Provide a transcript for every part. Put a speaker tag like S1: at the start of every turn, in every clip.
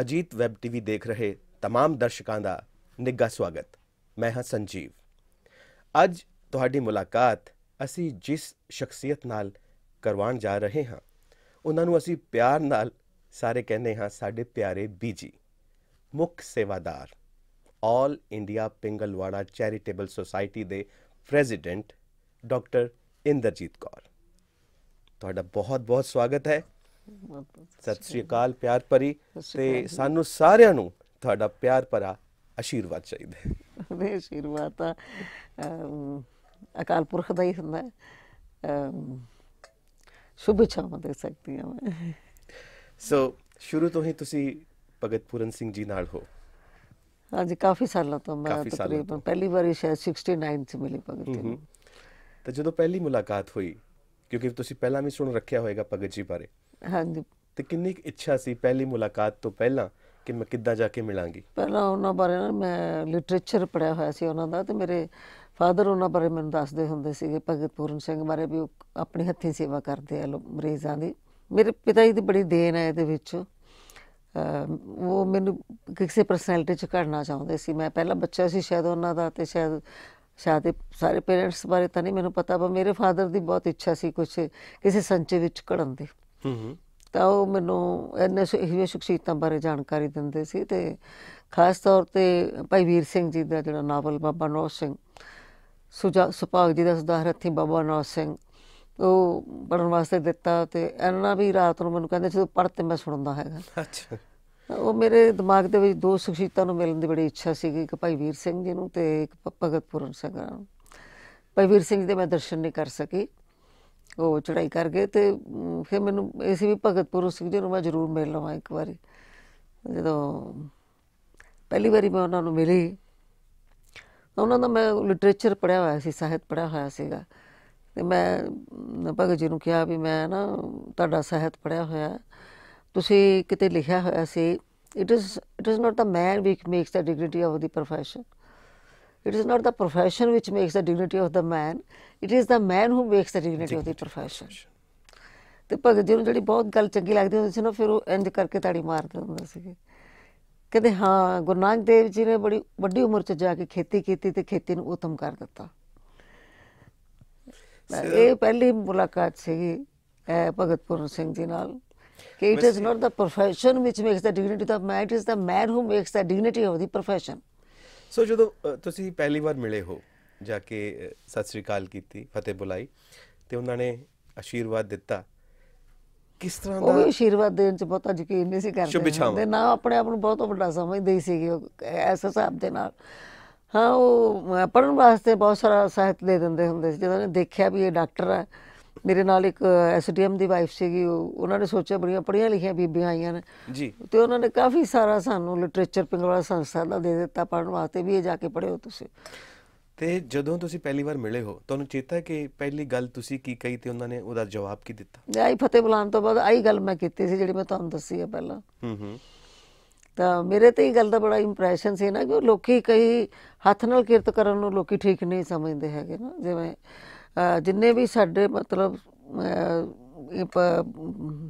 S1: Ajit web TV ਦੇਖ ਰਹੇ तमाम ਦਰਸ਼ਕਾਂ ਦਾ ਨਿੱਘਾ ਸਵਾਗਤ ਮੈਂ ਹਾਂ ਸੰਜੀਵ ਅੱਜ ਤੁਹਾਡੀ ਮੁਲਾਕਾਤ ਅਸੀਂ ਜਿਸ ਸ਼ਖਸੀਅਤ ਨਾਲ ਕਰਵਾਉਣ ਜਾ ਰਹੇ ਹਾਂ ਉਹਨਾਂ ਨੂੰ ਅਸੀਂ ਪਿਆਰ ਨਾਲ ਸਾਰੇ ਕਹਿੰਦੇ ਹਾਂ ਸਾਡੇ ਪਿਆਰੇ ਬੀਜੀ ਮੁੱਖ ਸੇਵਾਦਾਰ all India Pingalwara charitable society ਦੇ ਪ੍ਰੈਜ਼ੀਡੈਂਟ ਡਾਕਟਰ ਇੰਦਰਜੀਤ ਕੌਰ ਤੁਹਾਡਾ ਬਹੁਤ-ਬਹੁਤ ਸਵਾਗਤ ਹੈ ਸਤਿ ਸ੍ਰੀ ਅਕਾਲ ਪਿਆਰ ਭਰੀ। ਤੇ ਸਾਨੂੰ ਸਾਰਿਆਂ ਨੂੰ ਤੁਹਾਡਾ ਪਿਆਰ ਭਰਾ ਆਸ਼ੀਰਵਾਦ ਚਾਹੀਦਾ ਹੈ।
S2: ਦੇ ਆਸ਼ੀਰਵਾਦ ਤਾਂ ਅਕਾਲ ਪੁਰਖ ਦਾ ਹੀ ਹੁੰਦਾ ਹੈ। ਅਮ, ਸ਼ੁਭ ਇੱਛਾਵਾਂ ਦੇ ਸਕਦੀ ਹਾਂ ਮੈਂ।
S1: ਸੋ ਸ਼ੁਰੂ ਤੋਂ ਹੀ ਤੁਸੀਂ ਭਗਤ ਪੂਰਨ ਸਿੰਘ ਜੀ ਨਾਲ ਹੋ।
S2: ਹਾਂਜੀ ਕਾਫੀ ਸਾਲਾਂ ਤੋਂ ਮੈਂ ਤਕਰੀਬਨ ਪਹਿਲੀ ਵਾਰੀ ਸ਼ਾਇਦ 69 ਚ ਮਿਲੀ ਭਗਤ ਜੀ
S1: ਤਾਂ ਜਦੋਂ ਪਹਿਲੀ ਮੁਲਾਕਾਤ ਹੋਈ ਕਿਉਂਕਿ ਤੁਸੀਂ ਪਹਿਲਾਂ ਵੀ ਸੁਣ ਰੱਖਿਆ ਹੋਵੇਗਾ ਭਗਤ ਜੀ ਬਾਰੇ
S2: ਹਾਂਜੀ।
S1: ਤੇ ਕਿੰਨੀ ਕੁ ਇੱਛਾ ਸੀ ਪਹਿਲੀ ਮੁਲਾਕਾਤ ਤੋਂ ਪਹਿਲਾਂ ਕਿ ਮੈਂ ਕਿੱਦਾਂ ਜਾ ਕੇ ਮਿਲਾਂਗੀ?
S2: ਪਹਿਲਾਂ ਉਹਨਾਂ ਬਾਰੇ ਨਾ ਮੈਂ ਲਿਟਰੇਚਰ ਪੜਿਆ ਹੋਇਆ ਸੀ ਉਹਨਾਂ ਦਾ ਤੇ ਮੇਰੇ ਫਾਦਰ ਉਹਨਾਂ ਬਾਰੇ ਮੈਨੂੰ ਦੱਸਦੇ ਹੁੰਦੇ ਸੀਗੇ ਭਗਤ ਪੂਰਨ ਸਿੰਘ ਬਾਰੇ ਵੀ ਉਹ ਆਪਣੀ ਹੱਥੀਂ ਸੇਵਾ ਕਰਦੇ ਆ ਮਰੀਜ਼ਾਂ ਦੀ। ਮੇਰੇ ਪਿਤਾ ਜੀ ਦੀ ਬੜੀ ਦੇਣ ਹੈ ਇਹਦੇ ਵਿੱਚ। ਉਹ ਮੈਨੂੰ ਕਿਸੇ ਪਰਸਨੈਲਿਟੀ ਚ ਘੜਨਾ ਚਾਹੁੰਦੇ ਸੀ। ਮੈਂ ਪਹਿਲਾ ਬੱਚਾ ਸੀ ਸ਼ਾਇਦ ਉਹਨਾਂ ਦਾ ਤੇ ਸ਼ਾਇਦ ਸ਼ਾਇਦ ਸਾਰੇ ਪੇਰੈਂਟਸ ਬਾਰੇ ਤਾਂ ਨਹੀਂ ਮੈਨੂੰ ਪਤਾ ਪਰ ਮੇਰੇ ਫਾਦਰ ਦੀ ਬਹੁਤ ਇੱਛਾ ਸੀ ਕੁਝ ਕਿਸੇ ਸੰਚੇ ਵਿੱਚ ਘੜਨ ਦੀ।
S1: ਹੂੰ
S2: ਤਾਂ ਉਹ ਮੈਨੂੰ ਸ਼- ਇਹੋ ਸ਼ਖਸੀਅਤਾਂ ਬਾਰੇ ਜਾਣਕਾਰੀ ਦਿੰਦੇ ਸੀ ਤੇ ਖਾਸ ਤੌਰ ਤੇ ਭਾਈ ਵੀਰ ਸਿੰਘ ਜੀ ਦਾ ਜਿਹੜਾ ਨਾਵਲ ਬਾਬਾ ਨੌ ਸਿੰਘ ਸੁਜਾ ਸੁਭਾਗ ਜੀ ਦਾ ਸੁਧਾਰ ਹੱਥੀ ਬਾਬਾ ਨੌ ਸਿੰਘ ਉਹ ਪੜਨ ਵਾਸਤੇ ਦਿੱਤਾ ਤੇ ਇੰਨਾ ਵੀ ਰਾਤ ਨੂੰ ਮੈਨੂੰ ਕਹਿੰਦੇ ਜਦੋਂ ਪੜ੍ਹ ਤੇ ਮੈਂ ਸੁਣਦਾ ਹੈਗਾ।
S1: ਅੱਛਾ।
S2: ਉਹ ਮੇਰੇ ਦਿਮਾਗ ਦੇ ਵਿੱਚ ਦੋ ਸ਼ਖਸੀਅਤਾਂ ਨੂੰ ਮਿਲਣ ਦੀ ਬੜੀ ਇੱਛਾ ਸੀਗੀ ਇੱਕ ਭਾਈ ਵੀਰ ਸਿੰਘ ਜੀ ਨੂੰ ਤੇ ਇੱਕ ਭਗਤ ਪੂਰਨ ਸਿੰਘ ਨੂੰ। ਭਾਈ ਵੀਰ ਸਿੰਘ ਦੇ ਮੈਂ ਦਰਸ਼ਨ ਨਹੀਂ ਕਰ ਸਕੀ। ਉਹ ਚੜਾਈ ਕਰ ਗਏ ਤੇ ਫਿਰ ਮੈਨੂੰ ਇਹ ਸੀ ਵੀ ਭਗਤ ਪੂਰਨ ਸਿੰਘ ਜੀ ਨੂੰ ਮੈਂ ਜ਼ਰੂਰ ਮਿਲ ਲਵਾਂ ਇੱਕ ਵਾਰੀ। ਜਦੋਂ ਪਹਿਲੀ ਵਾਰੀ ਮੈਂ ਉਹਨਾਂ ਨੂੰ ਮਿਲੀ ਉਹਨਾਂ ਦਾ ਮੈਂ ਲਿਟਰੇਚਰ ਪੜਿਆ ਹੋਇਆ ਸੀ, ਸਾਹਿਤ ਪੜਿਆ ਹੋਇਆ ਸੀਗਾ। ਤੇ ਮੈਂ ਭਗਤ ਜੀ ਨੂੰ ਕਿਹਾ ਵੀ ਮੈਂ ਨਾ ਤੁਹਾਡਾ ਸਾਹਿਤ ਪੜਿਆ ਹੋਇਆ ਤੁਸੀਂ ਕਿਤੇ ਲਿਖਿਆ ਹੋਇਆ ਸੀ it is it is not the man which makes the dignity of the profession it is not the profession which makes the dignity of the man it is the man who makes the dignity of the profession ਤੇ ਭਗਤ ਜੀ ਨੂੰ ਜਿਹੜੀ ਬਹੁਤ ਗੱਲ ਚੰਗੀ ਲੱਗਦੀ ਹੁੰਦੀ ਸੀ ਨਾ ਫਿਰ ਉਹ ਇੰਜ ਕਰਕੇ ਤਾੜੀ ਮਾਰਦੇ ਹੁੰਦੇ ਸੀਗੇ ਕਹਿੰਦੇ ਹਾਂ ਗੁਰੂ ਨਾਨਕ ਦੇਵ ਜੀ ਨੇ ਬੜੀ ਵੱਡੀ ਉਮਰ 'ਚ ਜਾ ਕੇ ਖੇਤੀ ਕੀਤੀ ਤੇ ਖੇਤੀ ਨੂੰ ਉਤਮ ਕਰ ਦਿੱਤਾ ਇਹ ਪਹਿਲੀ ਮੁਲਾਕਾਤ ਸੀਗੀ ਭਗਤ ਪੂਰਨ ਸਿੰਘ ਜੀ ਨਾਲ ਕਿ it is not the profession which makes the dignity of the man it is the man who makes the dignity of the profession
S1: so ਜਦੋਂ ਤੁਸੀਂ ਪਹਿਲੀ ਵਾਰ ਮਿਲੇ ਹੋ ਜਾ ਕੇ ਸਤਿ ਸ੍ਰੀ ਅਕਾਲ ਕੀਤੀ ਫਤਿਹ ਬੁਲਾਈ ਤੇ ਉਹਨਾਂ ਨੇ ਆਸ਼ੀਰਵਾਦ ਦਿੱਤਾ ਕਿਸ ਤਰ੍ਹਾਂ
S2: ਉਹ
S1: ਦਾ
S2: ਆਸ਼ੀਰਵਾਦ ਦੇਣ ਚ ਬਹੁਤਾ ਯਕੀਨ ਨਹੀਂ ਸੀ ਕਰਦੇ। ਹੁੰਦੇ। ਨਾ ਆਪਣੇ ਆਪ ਨੂੰ ਬਹੁਤ ਵੱਡਾ ਸਮਝਦੇ ਸੀਗੇ ਉਹ ਇਸ ਹਿਸਾਬ ਦੇ ਨਾਲ। ਹਾਂ ਉਹ ਪੜਨ ਵਾਸਤੇ ਬਹੁਤ ਸਾਰਾ ਸਾਹਿਤ ਦੇ ਦਿੰਦੇ ਹੁੰਦੇ ਸੀ। ਜਦੋਂ ਨੇ ਦੇਖਿਆ ਵੀ ਇਹ ਡਾਕਟਰ ਹੈ ਮੇਰੇ ਨਾਲ ਇੱਕ ਐਸਡੀਐਮ ਦੀ ਵਾਈਫ ਸੀਗੀ ਉਹ- ਉਹਨਾਂ ਨੇ ਸੋਚਿਆ ਬੜੀਆਂ ਪੜ੍ਹੀਆਂ ਲਿਖੀਆਂ ਬੀਬੀਆਂ ਆਈਆਂ ਨੇ।
S1: ਜੀ।
S2: ਤੇ ਉਹਨਾਂ ਨੇ ਕਾਫੀ ਸਾਰਾ ਸਾਨੂੰ ਲਿਟਰੇਚਰ ਪਿੰਗਲਵਾੜਾ ਸੰਸਥਾ ਦਾ ਦੇ ਦਿੱਤਾ ਪੜਨ ਵਾਸਤੇ ਵੀ ਇਹ ਜਾ ਕੇ ਪੜ੍ਹਿਓ ਤੁਸੀਂ।
S1: ਤੇ ਜਦੋਂ ਤੁਸੀਂ ਪਹਿਲੀ ਵਾਰ ਮਿਲੇ ਹੋ ਤੁਹਾਨੂੰ ਚੇਤਾ ਹੈ ਕਿ ਪਹਿਲੀ ਗੱਲ ਤੁਸੀਂ ਕੀ ਕਹੀ ਤੇ ਉਹਨਾਂ ਨੇ ਉਹਦਾ ਜਵਾਬ ਕੀ ਦਿੱਤਾ?
S2: ਆਈ ਫਤਿਹ ਬੁਲਾਉਣ ਤੋਂ ਬਾਅਦ ਆਹੀ ਗੱਲ ਮੈਂ ਕੀਤੀ ਸੀ ਜਿਹੜੀ ਮੈਂ ਤੁਹਾਨੂੰ ਦੱਸੀ ਹੈ ਪਹਿਲਾਂ।
S1: ਹੂੰ ਹੂੰ।
S2: ਤਾਂ ਮੇਰੇ ਤੇ ਇਹ ਗੱਲ ਦਾ ਬੜਾ ਇੰਪ੍ਰੈਸ਼ਨ ਸੀ ਨਾ ਕਿ ਲੋਕੀ ਕਈ ਹੱਥ ਨਾਲ ਕਿਰਤ ਕਰਨ ਨੂੰ ਲੋਕੀ ਠੀਕ ਨਹੀਂ ਸਮਝਦੇ ਹੈਗੇ ਨਾ ਜਿਵੇਂ ਜਿੰਨੇ ਵੀ ਸਾਡੇ ਮਤਲਬ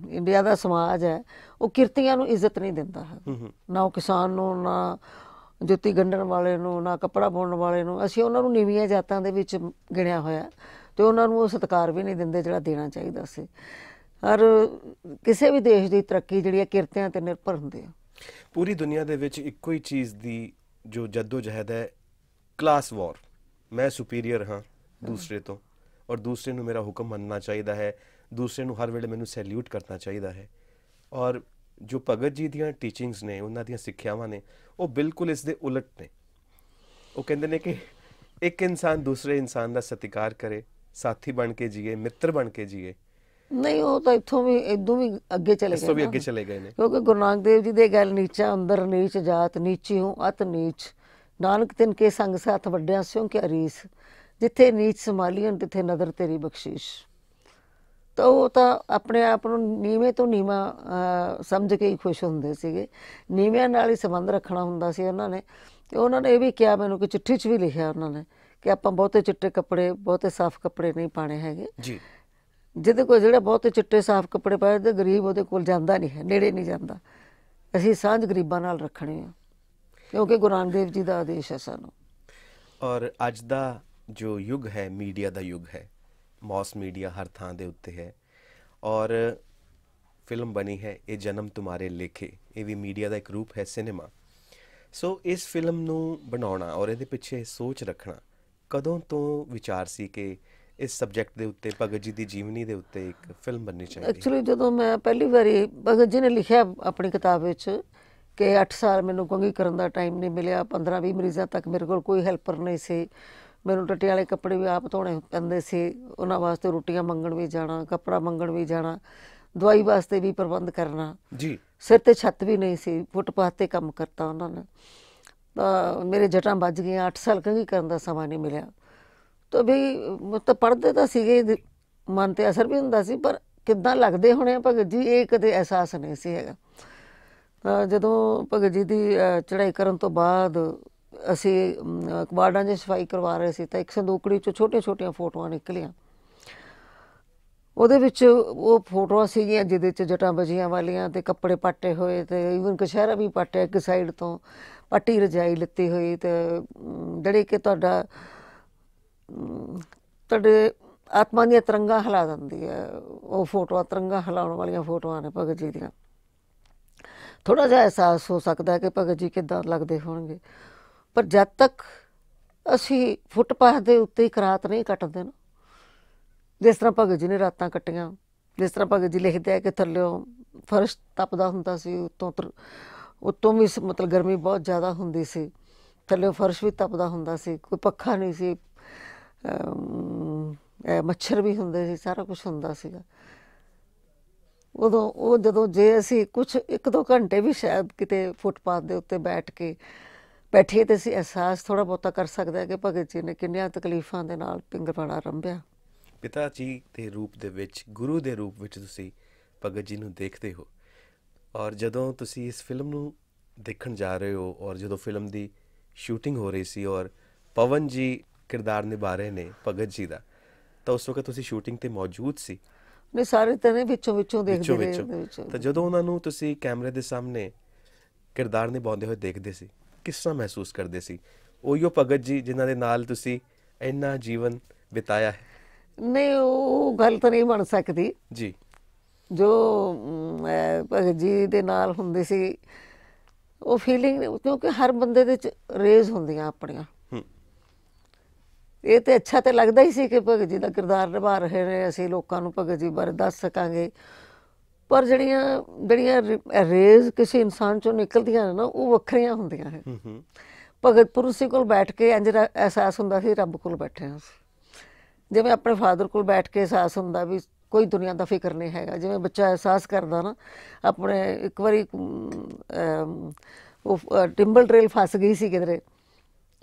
S2: ਇੰਡੀਆ ਦਾ ਸਮਾਜ ਹੈ ਉਹ ਕਿਰਤੀਆਂ ਨੂੰ ਇੱਜ਼ਤ ਨਹੀਂ ਦਿੰਦਾ ਹੈ ਨਾ ਉਹ ਕਿਸਾਨ ਨੂੰ ਨਾ ਜੁੱਤੀ ਗੰਢਣ ਵਾਲੇ ਨੂੰ ਨਾ ਕੱਪੜਾ ਬੁਣਨ ਵਾਲੇ ਨੂੰ ਅਸੀਂ ਉਹਨਾਂ ਨੂੰ ਨੀਵੀਆਂ ਜਾਤਾਂ ਦੇ ਵਿੱਚ ਗਿਣਿਆ ਹੋਇਆ ਤੇ ਉਹਨਾਂ ਨੂੰ ਉਹ ਸਤਿਕਾਰ ਵੀ ਨਹੀਂ ਦਿੰਦੇ ਜਿਹੜਾ ਦੇਣਾ ਚਾਹੀਦਾ ਸੀ। ਹਰ ਕਿਸੇ ਵੀ ਦੇਸ਼ ਦੀ ਤਰੱਕੀ ਜਿਹੜੀ ਹੈ ਕਿਰਤਿਆਂ ਤੇ ਨਿਰਭਰ ਹੁੰਦੀ ਹੈ।
S1: ਪੂਰੀ ਦੁਨੀਆ ਦੇ ਵਿੱਚ ਇੱਕੋ ਹੀ ਚੀਜ਼ ਦੀ ਜੋ ਜੱਦੋ ਜਹਿਦ ਹੈ ਕਲਾਸ ਵਾਰ ਮੈਂ ਸੁਪੀਰੀਅਰ ਹਾਂ ਦੂਸਰੇ ਤੋਂ। ਔਰ ਦੂਸਰੇ ਨੂੰ ਮੇਰਾ ਹੁਕਮ ਮੰਨਣਾ ਚਾਹੀਦਾ ਹੈ। ਦੂਸਰੇ ਨੂੰ ਹਰ ਵੇਲੇ ਮੈਨੂੰ ਸੈਲੂਟ ਕਰਨਾ ਚਾਹੀਦਾ ਹੈ। ਔਰ ਜੋ ਭਗਤ ਜੀ ਦੀਆਂ ਟੀਚਿੰਗਸ ਨੇ ਉਹਨਾਂ ਦੀਆਂ ਸਿੱਖਿਆਵਾਂ ਨੇ ਉਹ ਬਿਲਕੁਲ ਇਸ ਦੇ ਉਲਟ ਨੇ। ਉਹ ਕਹਿੰਦੇ ਨੇ ਕਿ ਇੱਕ ਇਨਸਾਨ ਦੂਸਰੇ ਇਨਸਾਨ ਦਾ ਸਤਿਕਾਰ ਕਰੇ ਸਾਥੀ ਬਣ ਕੇ ਜੀਏ ਮਿੱਤਰ ਬਣ ਕੇ ਜੀਏ।
S2: ਨਹੀਂ ਉਹ ਤਾਂ ਇੱਥੋਂ ਵੀ ਇਦੋਂ ਵੀ ਅੱਗੇ ਚਲੇ
S1: ਇਸ
S2: ਗਏ
S1: ਤੋਂ ਵੀ। ਅੱਗੇ ਚਲੇ ਗਏ ਨੇ।
S2: ਕਿਉਂਕਿ ਗੁਰੂ ਨਾਨਕ ਦੇਵ ਜੀ ਦੇ ਗੱਲ ਨੀਚਾ ਅੰਦਰ ਨੀਚ ਜਾਤ ਨੀਚੀ ਹੂੰ ਅਤ ਨੀਚ। ਨਾਨਕ ਤਿਨ ਕੇ ਸੰਗ ਸਾਥ ਵੱਡਿਆਂ ਸਿਉ ਕਿ ਰੀਸ ਜਿੱਥੇ ਨੀਚ ਸੰਭਾਲੀਆਂ ਤਿੱਥੇ ਨਦਰ ਤੇਰੀ ਬਖਸ਼ਿਸ਼। ਤਾਂ ਉਹ ਤਾਂ ਆਪਣੇ ਆਪ ਨੂੰ ਨੀਵੇਂ ਤੋਂ ਨੀਵਾਂ ਸਮਝ ਕੇ ਹੀ ਖੁਸ਼ ਹੁੰਦੇ ਸੀਗੇ। ਨੀਵਿਆਂ ਨਾਲ ਹੀ ਸੰਬੰਧ ਰੱਖਣਾ ਹੁੰਦਾ ਸੀ ਉਹਨਾਂ ਨੇ। ਤੇ ਉਹਨਾਂ ਨੇ ਇਹ ਵੀ ਕਿਹਾ ਮੈਨੂੰ ਕਿ ਚਿੱਠੀ 'ਚ ਵੀ ਲਿਖਿਆ ਉਹਨਾਂ ਨੇ ਕਿ ਆਪਾਂ ਬਹੁਤੇ ਚਿੱਟੇ ਕੱਪੜੇ ਬਹੁਤੇ ਸਾਫ਼ ਕੱਪੜੇ ਨਹੀਂ ਪਾਣੇ ਹੈਗੇ।
S1: ਜੀ।
S2: ਜਿਹਦੇ ਕੋਲ ਜਿਹੜੇ ਬਹੁਤੇ ਚਿੱਟੇ ਸਾਫ਼ ਕੱਪੜੇ ਪਾਏ ਤੇ ਗਰੀਬ ਉਹਦੇ ਕੋਲ ਜਾਂਦਾ ਨਹੀਂ ਹੈ ਨੇੜੇ ਨਹੀਂ ਜਾਂਦਾ। ਅਸੀਂ ਸਾਂਝ ਗਰੀਬਾਂ ਨਾਲ ਰੱਖਣੀ ਆ ਕਿਉਂਕਿ ਗੁਰੂ ਨਾਨਕ ਦੇਵ ਜੀ ਦਾ ਆਦੇਸ਼ ਹੈ ਸਾਨੂੰ।
S1: ਔਰ ਅੱਜ ਦਾ ਜੋ ਯੁੱਗ ਹੈ, ਮੀਡੀਆ ਦਾ ਯੁੱਗ ਹੈ, ਮੌਸ ਮੀਡੀਆ ਹਰ ਥਾਂ ਦੇ ਉੱਤੇ ਹੈ ਔਰ ਫਿਲਮ ਬਣੀ ਹੈ, ਇਹ ਜਨਮ ਤੁਹਾਰੇ ਲੇਖੇ, ਇਹ ਵੀ ਮੀਡੀਆ ਦਾ ਇੱਕ ਰੂਪ ਹੈ, ਸਿਨੇਮਾ। ਸੋ ਇਸ ਫਿਲਮ ਨੂੰ ਬਣਾਉਣਾ ਔਰ ਇਹਦੇ ਪਿੱਛੇ ਸੋਚ ਰੱਖਣਾ, ਕਦੋਂ ਤੋਂ ਵਿਚਾਰ ਸੀ ਕਿ ਇਸ ਸਬਜੈਕਟ ਦੇ ਉੱਤੇ, ਭਗਤ ਜੀ ਦੀ ਜੀਵਨੀ ਦੇ ਉੱਤੇ ਇੱਕ ਫਿਲਮ ਬਣਨੀ ਚਾਹੀਦੀ ਹੈ?
S2: ਐਕਚੁਅਲੀ ਜਦੋਂ ਮੈਂ ਪਹਿਲੀ ਵਾਰੀ ਭਗਤ ਜੀ ਨੇ ਲਿਖਿਆ ਆਪਣੀ ਕਿਤਾਬ ਵਿੱਚ ਕਿ 8 ਸਾਲ ਮੈਨੂੰ ਕੰਗੀ ਕਰਨ ਦਾ ਟਾਈਮ ਨਹੀਂ ਮਿਲਿਆ 15 20 ਮਰੀਜ਼ਾਂ ਤੱਕ ਮੇਰੇ ਕੋਲ ਕੋਈ ਹੈਲਪਰ ਨਹੀਂ ਸੀ ਮੈਨੂੰ ਟੱਟੇ ਵਾਲੇ ਕੱਪੜੇ ਵੀ ਆਪ ਧੋਣੇ ਪੈਂਦੇ ਸੀ। ਉਹਨਾਂ ਵਾਸਤੇ ਰੋਟੀਆਂ ਮੰਗਣ ਵੀ ਜਾਣਾ ਕੱਪੜਾ ਮੰਗਣ ਵੀ ਜਾਣਾ ਦਵਾਈ ਵਾਸਤੇ ਵੀ ਪ੍ਰਬੰਧ ਕਰਨਾ।
S1: ਜੀ।
S2: ਸਿਰ ਤੇ ਛੱਤ ਵੀ ਨਹੀਂ ਸੀ ਫੁੱਟਪਾਥ ਤੇ ਕੰਮ ਕਰਤਾ ਉਹਨਾਂ ਨੇ। ਤਾਂ ਮੇਰੇ ਜਟਾਂ ਵੱਜ ਗਈਆਂ 8 ਸਾਲ ਕੰਗੀ ਕਰਨ ਦਾ ਸਮਾਂ ਨਹੀਂ ਮਿਲਿਆ। ਤਾਂ ਵੀ ਮਤਲਬ ਪੜ੍ਹਦੇ ਤਾਂ ਸੀਗੇ ਮਨ ਤੇ ਅਸਰ ਵੀ ਹੁੰਦਾ ਸੀ ਪਰ ਕਿੱਦਾਂ ਲੱਗਦੇ ਹੋਣੇ ਭਗਤ ਜੀ ਇਹ ਕਦੇ ਅਹਿਸਾਸ ਨਹੀਂ ਸੀ ਹੈਗਾ। ਤਾਂ ਜਦੋਂ ਭਗਤ ਜੀ ਦੀ ਚੜ੍ਹਾਈ ਕਰਨ ਤੋਂ ਬਾਅਦ ਅਸੀਂ ਅਮ, ਕਬਾੜਾਂ 'ਚ ਸਫ਼ਾਈ ਕਰਵਾ ਰਹੇ ਸੀ ਤਾਂ ਇੱਕ ਸੰਦੂਕੜੀ 'ਚੋਂ ਛੋਟੀਆਂ-ਛੋਟੀਆਂ ਫੋਟੋਆਂ ਨਿਕਲੀਆਂ। ਉਹਦੇ ਵਿੱਚ ਉਹ ਫੋਟੋਆਂ ਸੀਗੀਆਂ ਜਿਹਦੇ 'ਚ ਜਟਾਂ ਬਜੀਆਂ ਵਾਲੀਆਂ ਤੇ ਕੱਪੜੇ ਪਾਟੇ ਹੋਏ ਤੇ ਈਵਨ ਕਸ਼ਹਿਰਾ ਵੀ ਪਾਟਿਆ ਇੱਕ ਸਾਈਡ ਤੋਂ। ਪੱਟੀ ਰਜਾਈ ਲਿੱਤੀ ਹੋਈ ਤੇ ਅਮ, ਜਿਹੜੀ ਕਿ ਤੁਹਾਡਾ ਤੁਹਾਡੇ ਆਤਮਾ ਦੀਆਂ ਤਰੰਗਾਂ ਹਿਲਾ ਦਿੰਦੀ ਹੈ। ਉਹ ਫੋਟੋਆਂ ਤਰੰਗਾਂ ਹਿਲਾਉਣ ਵਾਲੀਆਂ ਫੋਟੋਆਂ ਨੇ ਭਗਤ ਜੀ ਦੀਆਂ। ਥੋੜਾ ਜਿਹਾ ਅਹਿਸਾਸ ਹੋ ਸਕਦਾ ਕਿ ਭਗਤ ਜੀ ਕਿੱਦਾਂ ਲੱਗਦੇ ਹੋਣਗੇ। ਪਰ ਜਦ ਤੱਕ ਅਸੀਂ ਫੁੱਟਪਾਥ ਦੇ ਉੱਤੇ ਇੱਕ ਰਾਤ ਨਹੀਂ ਕੱਟਦੇ ਨਾ, ਜਿਸ ਤਰ੍ਹਾਂ ਭਗਤ ਜੀ ਨੇ ਰਾਤਾਂ ਕੱਟੀਆਂ, ਜਿਸ ਤਰ੍ਹਾਂ ਭਗਤ ਜੀ ਲਿਖਦੇ ਆ ਕਿ ਥੱਲਿਓਂ ਫਰਸ਼ ਤਪਦਾ ਹੁੰਦਾ ਸੀ, ਉੱਤੋਂ ਤਰ- ਉੱਤੋਂ ਵੀ ਸ- ਮਤਲਬ ਗਰਮੀ ਬਹੁਤ ਜ਼ਿਆਦਾ ਹੁੰਦੀ ਸੀ, ਥੱਲਿਓਂ ਫਰਸ਼ ਵੀ ਤਪਦਾ ਹੁੰਦਾ ਸੀ, ਕੋਈ ਪੱਖਾ ਨਹੀਂ ਸੀ ਇਹ ਮੱਛਰ ਵੀ ਹੁੰਦੇ ਸੀ, ਸਾਰਾ ਕੁਝ ਹੁੰਦਾ ਸੀਗਾ। ਉਦੋਂ, ਉਹ ਜਦੋਂ ਜੇ ਅਸੀਂ ਕੁਝ ਇੱਕ ਦੋ ਘੰਟੇ ਵੀ ਸ਼ਾਇਦ ਕਿਤੇ ਫੁੱਟਪਾਥ ਦੇ ਉੱਤੇ ਬੈਠ ਕੇ ਬੈਠੀਏ ਤੇ ਅਸੀਂ ਅਹਿਸਾਸ ਥੋੜਾ ਬਹੁਤਾ ਕਰ ਸਕਦੇ ਹਾਂ ਕਿ ਭਗਤ ਜੀ ਨੇ ਕਿੰਨੀਆਂ ਤਕਲੀਫਾਂ ਦੇ ਨਾਲ ਪਿੰਗਲਵਾੜਾ ਰੰਭਿਆ।
S1: ਪਿਤਾ ਜੀ ਦੇ ਰੂਪ ਦੇ ਵਿੱਚ ਗੁਰੂ ਦੇ ਰੂਪ ਵਿੱਚ ਤੁਸੀਂ ਭਗਤ ਜੀ ਨੂੰ ਦੇਖਦੇ ਹੋ। ਔਰ ਜਦੋਂ ਤੁਸੀਂ ਇਸ ਫਿਲਮ ਨੂੰ ਦੇਖਣ ਜਾ ਰਹੇ ਹੋ ਔਰ ਜਦੋਂ ਫਿਲਮ ਦੀ ਸ਼ੂਟਿੰਗ ਹੋ ਰਹੀ ਸੀ ਔਰ ਪਵਨ ਜੀ ਕਿਰਦਾਰ ਨਿਭਾ ਰਹੇ ਨੇ ਭਗਤ ਜੀ ਦਾ ਤਾਂ ਉਸ ਵਕਤ ਤੁਸੀਂ ਸ਼ੂਟਿੰਗ ਤੇ ਮੌਜੂਦ ਸੀ।
S2: ਨਹੀਂ ਸਾਰੇ ਤਾਂ ਨਹੀਂ ਵਿੱਚੋਂ ਵਿੱਚੋਂ ਦੇਖਦੇ ਰਹੇ
S1: ਤਾਂ ਜਦੋਂ ਉਹਨਾਂ ਨੂੰ ਤੁਸੀਂ ਕੈਮਰੇ ਦੇ ਸਾਹਮਣੇ ਕਿਰਦਾਰ ਨਿਭਾਉਂਦੇ ਹੋਏ ਦੇਖਦੇ ਸੀ ਕਿਸ ਤਰ੍ਹਾਂ ਮਹਿਸੂਸ ਕਰਦੇ ਸੀ? ਉਹੀਓ ਭਗਤ ਜੀ ਜਿਨ੍ਹਾਂ ਦੇ ਨਾਲ ਤੁਸੀਂ ਇੰਨਾ ਜੀਵਨ ਬਿਤਾਇਆ ਹੈ।
S2: ਨਹੀਂ ਉਹ ਗੱਲ ਤਾਂ ਨਹੀਂ ਬਣ ਸਕਦੀ।
S1: ਜੀ।
S2: ਜੋ ਭਗਤ ਜੀ ਦੇ ਨਾਲ ਹੁੰਦੀ ਸੀ ਉਹ ਫੀਲਿੰਗ ਕਿਉਂਕਿ ਹਰ ਬੰਦੇ ਦੇ ਚ ਰੇਜ਼ ਹੁੰਦੀਆਂ ਆਪਣੀਆਂ। ਇਹ ਤੇ ਅੱਛਾ ਤੇ ਲੱਗਦਾ ਹੀ ਸੀ ਕਿ ਭਗਤ ਜੀ ਦਾ ਕਿਰਦਾਰ ਨਿਭਾ ਰਹੇ ਨੇ ਅਸੀਂ ਲੋਕਾਂ ਨੂੰ ਭਗਤ ਜੀ ਬਾਰੇ ਦੱਸ ਸਕਾਂਗੇ। ਪਰ ਜਿਹੜੀਆਂ ਜਿਹੜੀਆਂ ਰੇਜ਼ ਕਿਸੇ ਇਨਸਾਨ ਚੋਂ ਨਿਕਲਦੀਆਂ ਨੇ ਨਾ ਉਹ ਵੱਖਰੀਆਂ ਹੁੰਦੀਆਂ ਹੈ ਭਗਤ ਪੁਰਸ਼ ਕੋਲ ਬੈਠ ਕੇ ਇੰਜ ਅਹਿਸਾਸ ਹੁੰਦਾ ਸੀ ਰੱਬ ਕੋਲ ਬੈਠੇ ਹਾਂ। ਜਿਵੇਂ ਆਪਣੇ ਫਾਦਰ ਕੋਲ ਬੈਠ ਕੇ ਅਹਿਸਾਸ ਹੁੰਦਾ ਵੀ ਕੋਈ ਦੁਨੀਆ ਦਾ ਫਿਕਰ ਨਹੀਂ ਹੈਗਾ। ਜਿਵੇਂ ਬੱਚਾ ਅਹਿਸਾਸ ਕਰਦਾ ਨਾ ਆਪਣੇ ਇੱਕ ਵਾਰੀ ਉਹ ਟਿੰਬਲ ਟ੍ਰੇਲ ਫਸ ਗਈ ਸੀ ਕਿਧਰੇ